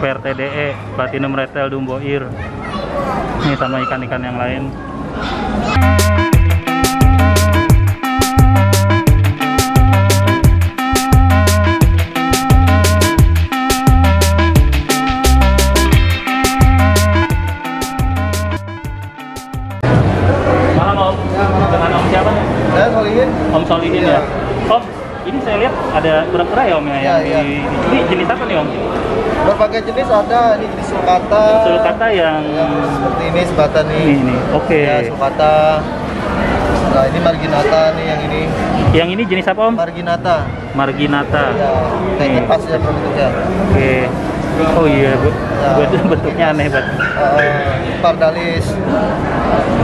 PRTDE, Platinum Retail Dumboir. Ini sama ikan-ikan yang lain. Malam Om, dengan Om siapa nih? Saya Solihin. Om Solihin Iya. ya. Om, ini saya lihat ada kura-kura ya Om ya, Iya, yang iya. di, ini jenis apa nih Om? Berbagai jenis ada, ini jenis sulcata. Sulcata yang Yang seperti ini sebatan nih. ini ini. Oke. Ya, sulcata. Nah, ini marginata nih yang ini. Yang ini jenis apa Om? Marginata. Marginata. Ya, Nih. kipas ya bentuknya. Oke. Oh iya, bu, Ya. bentuknya aneh banget. Uh, pardalis.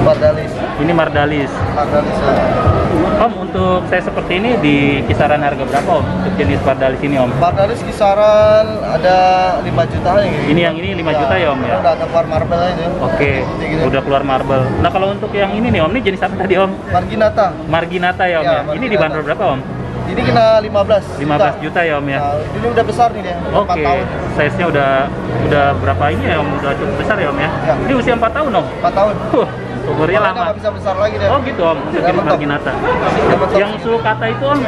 Pardalis. Ini Mardalis. Pardalis ya. Om, untuk saya seperti ini di kisaran harga berapa Om? Untuk jenis Mardalis ini Om? Pardalis kisaran ada 5 juta yang ini. Ini yang ini 5 juta ya Om ya? Udah ada keluar marble aja. Oke, Gitu. udah keluar marble. Nah kalau untuk yang ini nih Om, ini jenis apa tadi Om? Marginata. Marginata ya Om Ya, ya? Ini Marginata. dibanderol berapa Om? Ini kena 15 15 juta ya Om ya? Nah, ini udah besar nih dia. Oke, 4 tahun. size-nya udah udah berapa ini ya Om? Udah cukup besar ya Om ya? Ya. Ini usia 4 tahun Om? 4 tahun. Huh, umurnya lama. nggak bisa besar lagi dia. Oh gitu Om, untuk Ya, jenis marginata. Ya, mentok. Yang sulcata itu Om,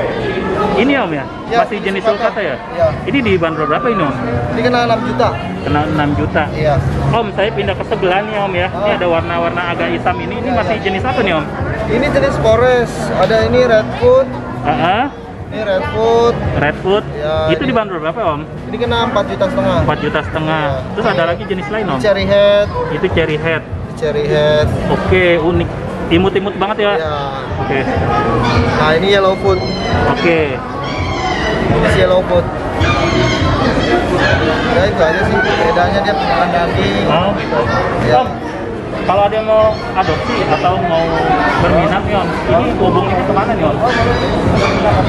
ini Om ya? Ya, Masih jenis sulcata. ya? Ya. Ini dibanderol berapa ini Om? Ini kena 6 juta. Kena 6 juta. Iya. Om, saya pindah ke sebelah nih Om ya. Ini Oh. ada warna-warna agak hitam ini. Ini Ya, masih ya. jenis apa nih Om? Ini jenis forest. Ada ini redwood. Ah, ah, Ini redwood. redwood. Ya, itu ini- dibanderol berapa Om? Ini kena 4 juta setengah. 4 juta setengah. Ya. Terus ada lagi jenis lain Om? Ini cherry head. Itu cherry head. Ini cherry head. Oke, unik. Imut-imut banget ya. Ya. Oke. Nah, ini yellow foot. Oke. Ini yellow foot. Ya itu aja sih. Bedanya dia penyerahan daging. Oh. Ya. Om, kalau ada yang mau adopsi atau mau berminat nih Om, ini hubunginnya ke mana nih Om?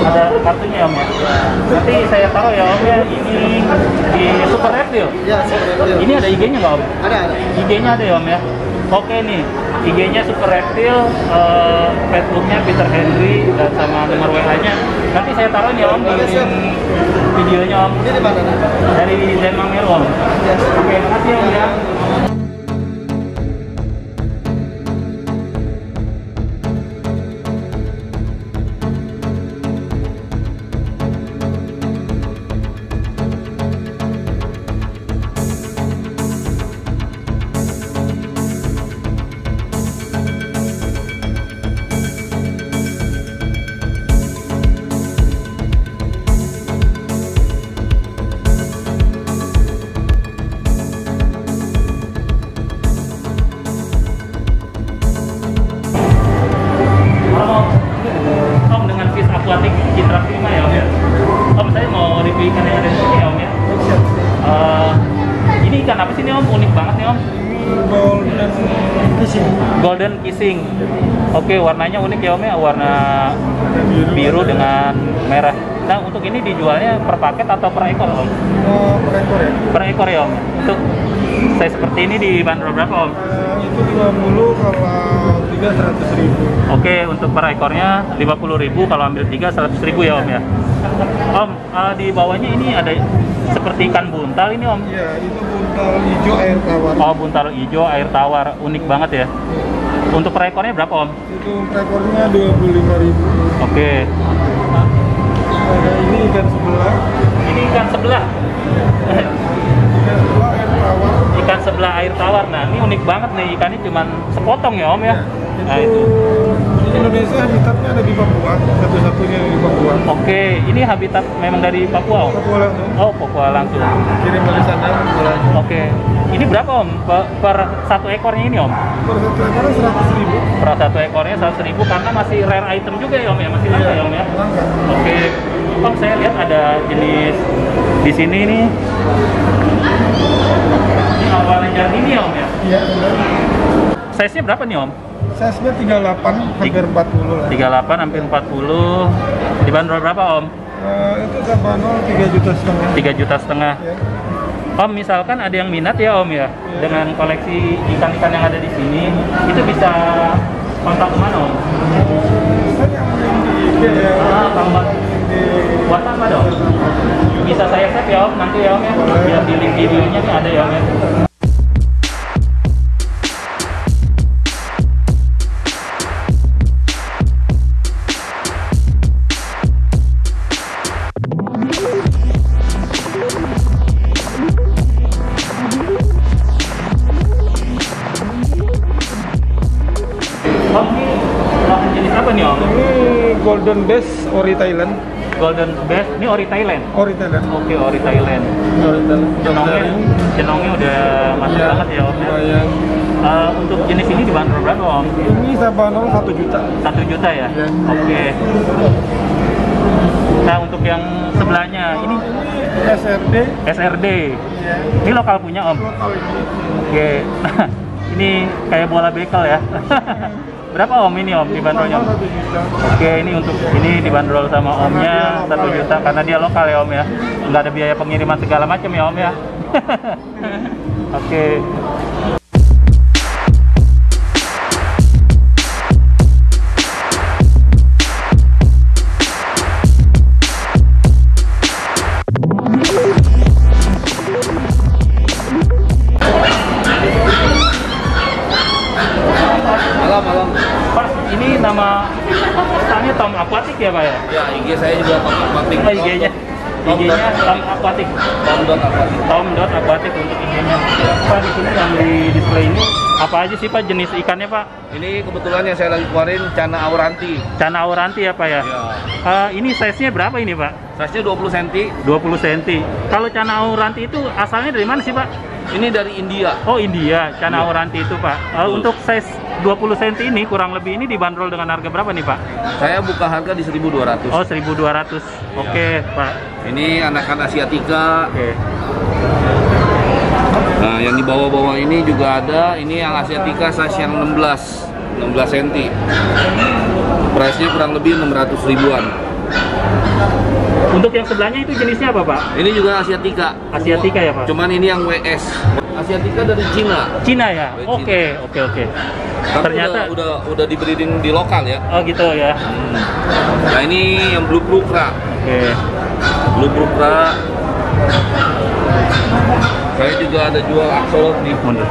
Ada kartunya Om ya? Nanti saya taruh ya Om ya, ini di Super Reptil. Ya, itu. Ini ada IG-nya nggak Om? ada ada. IG-nya ada ya Om ya? Oke nih, IG-nya Super Reptil, eh, Facebooknya Peter Henry, dan sama nomor WA-nya. Nanti saya taruh nih Om di videonya Om. Ini di mana? Dari Denmark Om. Ya. Oke, makasih Om ya. Oke, warnanya unik ya Om ya? Warna biru dengan merah. Nah, untuk ini dijualnya per paket atau per ekor Om? Oh, per ekor ya? Per ekor ya Om? Untuk saya seperti ini dibanderol berapa Om? Eh, itu 20 kalau 3 100 ribu. Oke, untuk per ekornya 50.000 kalau ambil 3 100.000 ya Om ya. Om, eh, di bawahnya ini ada seperti ikan buntal ini Om. Iya, itu buntal hijau air tawar. Oh, buntal hijau air tawar, unik banget ya. Untuk per ekornya berapa Om? Itu per ekornya 25 ribu. Oke. Ada ini ikan sebelah. Ini ikan sebelah. Ikan sebelah air tawar. ikan sebelah air tawar. Nah, ini unik banget nih ikannya cuman sepotong ya Om ya. Nah, itu Indonesia habitatnya ada di Papua, satu-satunya di Papua. Papua. Oke, ini habitat memang dari Papua? Papua langsung. Oh, Papua langsung. Kirim dari sana pulang. Oke, ini berapa om per, per satu ekornya ini om? Per satu ekor seratus ribu. Per satu ekornya seratus ribu karena masih rare item juga ya om ya, masih langka ya om ya. Langka. Oke, om saya lihat ada jenis di sini nih. Ini awalan ini ya om ya. Iya, benar. Size-nya berapa nih om? Size-nya 38 hampir 40 lah. 38 hampir 40. Dibanderol berapa om? Eh, itu Sabano 3 juta setengah. 3 juta setengah. Ya. Om misalkan ada yang minat ya om ya dengan koleksi ikan-ikan yang ada di sini itu bisa kontak ke mana om? Ah, tambah WhatsApp ada? Bisa saya save ya om nanti ya om ya biar di link videonya nih ada ya om ya. Base Ori Thailand. Golden Best, ini ori Thailand. Ori Thailand. Oke, ori Thailand. Ori Thailand. Jenongnya, jenongnya udah masuk Iya, banget ya om ya. Eh, untuk jenis ini dibanderol berapa om? Ini Sabano 1 juta. Satu juta ya? Iya. Oke. Nah untuk yang sebelahnya ini SRD. SRD. Ya. Ini lokal punya om. Lokal ini. Oke. ini kayak bola bekel ya. berapa om ini om dibanderolnya? Om? Sama 1 juta. Oke, ini untuk ini dibanderol sama omnya satu juta karena dia lokal ya om ya, nggak ada biaya pengiriman segala macam ya om ya. Oke. Tom Aquatic ya Pak ya? Ya, IG saya juga Tom Aquatic. Oh, IG-nya. IG-nya Tom Aquatic. Tom dot Aquatic. Tom dot Aquatic untuk IG-nya. Pak, di sini yang di display ini apa aja sih Pak jenis ikannya Pak? Ini kebetulan yang saya lagi keluarin Cana Auranti. Cana auranti ya Pak ya? Ya. Eh, ini size-nya berapa ini Pak? Size-nya 20 cm. 20 cm. Kalau cana auranti itu asalnya dari mana sih Pak? Ini dari India. Oh India, cana Iya. auranti itu Pak. Betul. untuk size 20 cm ini kurang lebih ini dibanderol dengan harga berapa nih Pak? Saya buka harga di 1.200. Oh 1200. Oke Pak. Ini anakan Asiatica. Oke. Nah, yang di bawah-bawah ini juga ada. Ini yang Asiatica size yang 16. 16 cm. Price-nya kurang lebih 600 ribuan. Untuk yang sebelahnya itu jenisnya apa Pak? Ini juga Asiatica. Asiatica ya Pak? Cuman ini yang WS. Asiatica dari Cina. Cina ya? Oke, oke, oke. Ternyata udah, udah udah di breeding di lokal ya. Oh gitu ya. Hmm. Nah, ini yang Blue Prukra. Oke. Blue Prukra. Saya juga ada jual axolot nih. Mundur.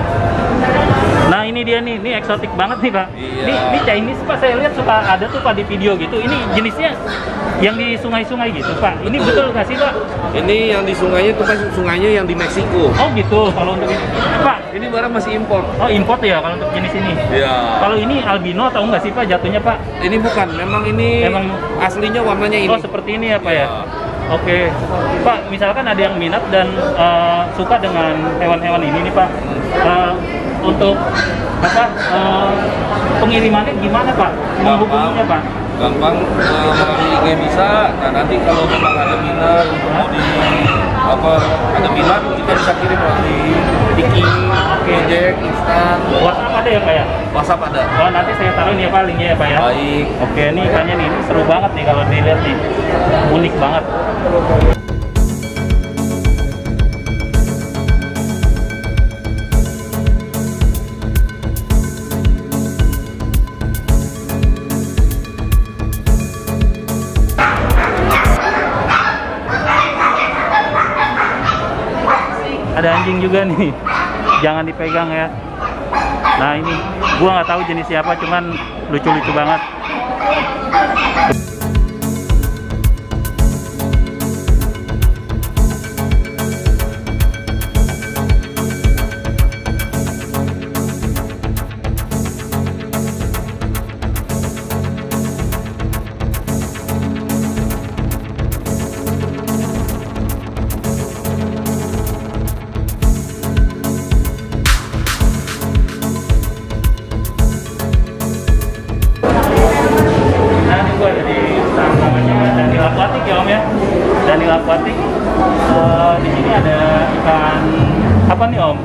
Nah ini dia nih, ini eksotik banget nih Pak. Iya. Ini, ini Chinese Pak, saya lihat suka ada tuh Pak di video gitu. Ini jenisnya yang di sungai-sungai gitu Pak. Ini betul nggak sih Pak? Ini yang di sungainya itu pas sungainya yang di Meksiko. Oh gitu, kalau untuk ini. Pak, Ini barang masih impor. oh import ya kalau untuk jenis ini. Ya. Kalau ini albino atau enggak sih Pak jatuhnya Pak? Ini bukan, memang ini Memang- aslinya warnanya ini. Oh seperti ini ya Pak ya? Ya. Oke, Pak. Misalkan ada yang minat dan eh, suka dengan hewan-hewan ini nih Pak, Eh, untuk apa eh, pengirimannya gimana Pak? Menghubunginya Pak? Gampang eh, melalui IG bisa. Nah nanti kalau memang ada minat mau di apa ada minat kita bisa kirim melalui Tiki, Gojek, Instan, WhatsApp ada ya Pak ya? WhatsApp ada. Oh nanti saya taruh nih ya Pak linknya ya Pak ya. Baik. Oke, ini ikannya nih ini seru banget nih kalau dilihat nih, unik banget. Juga nih, jangan dipegang ya. Nah ini, gua nggak tahu jenis siapa, cuman lucu-lucu banget. Nih Om?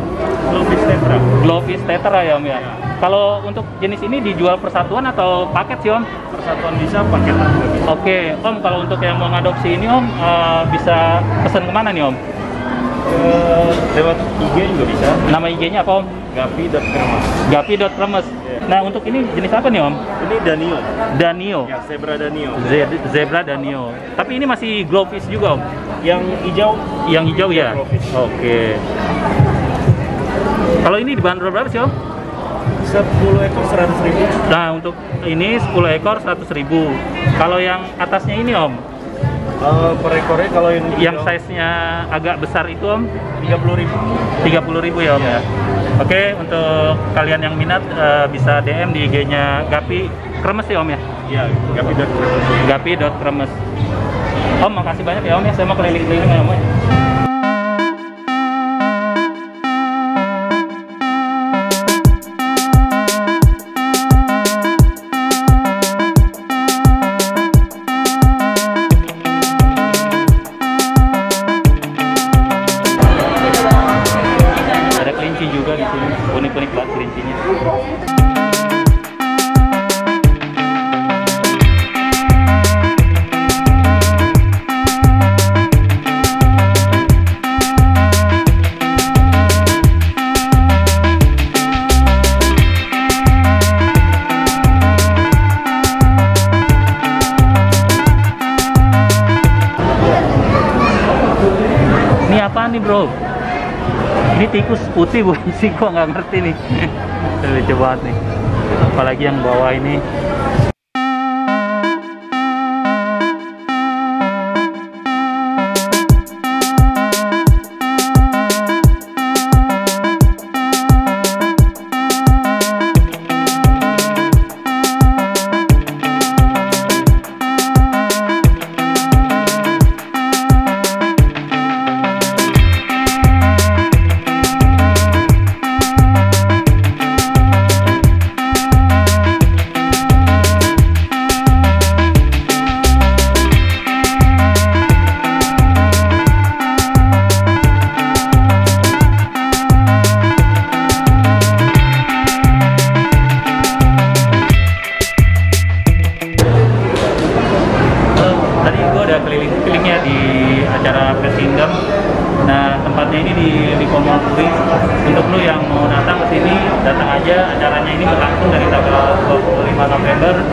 Globis tetra. Glowfish tetra ya Om ya. Kalau untuk jenis ini dijual persatuan atau paket sih Om? Persatuan bisa, paketan juga bisa. Oke, Om kalau untuk yang mau ngadopsi ini Om eh, bisa pesan ke mana nih Om? Eh, lewat IG juga bisa. Nama IG-nya apa Om? Gapi.kremas. Gapi.kremes. Nah untuk ini jenis apa nih Om? Ini Danio. Danio. Ya, Zebra Danio. Ze- Zebra Danio. Tapi ini masih glowfish juga Om? Yang hijau Yang hijau ya? Glowfish. Oke. Kalau ini dibanderol berapa sih Om? 10 ekor 100 ribu. Nah untuk ini 10 ekor 100 ribu. Kalau yang atasnya ini Om, Eh, per ekornya kalau yang yang size-nya agak besar itu Om, 30 ribu. 30 ribu ya Om ya. Oke, untuk kalian yang minat eh, bisa DM di IG-nya Gapi Kremes ya Om ya. Ya, Gapi.kremas. Gapi.kremes. Om, makasih banyak ya Om ya. Saya mau keliling-keliling ya Om. ya. Ini tikus putih bukan sih? Gua nggak ngerti nih. Lucu banget nih. Apalagi yang bawah ini. November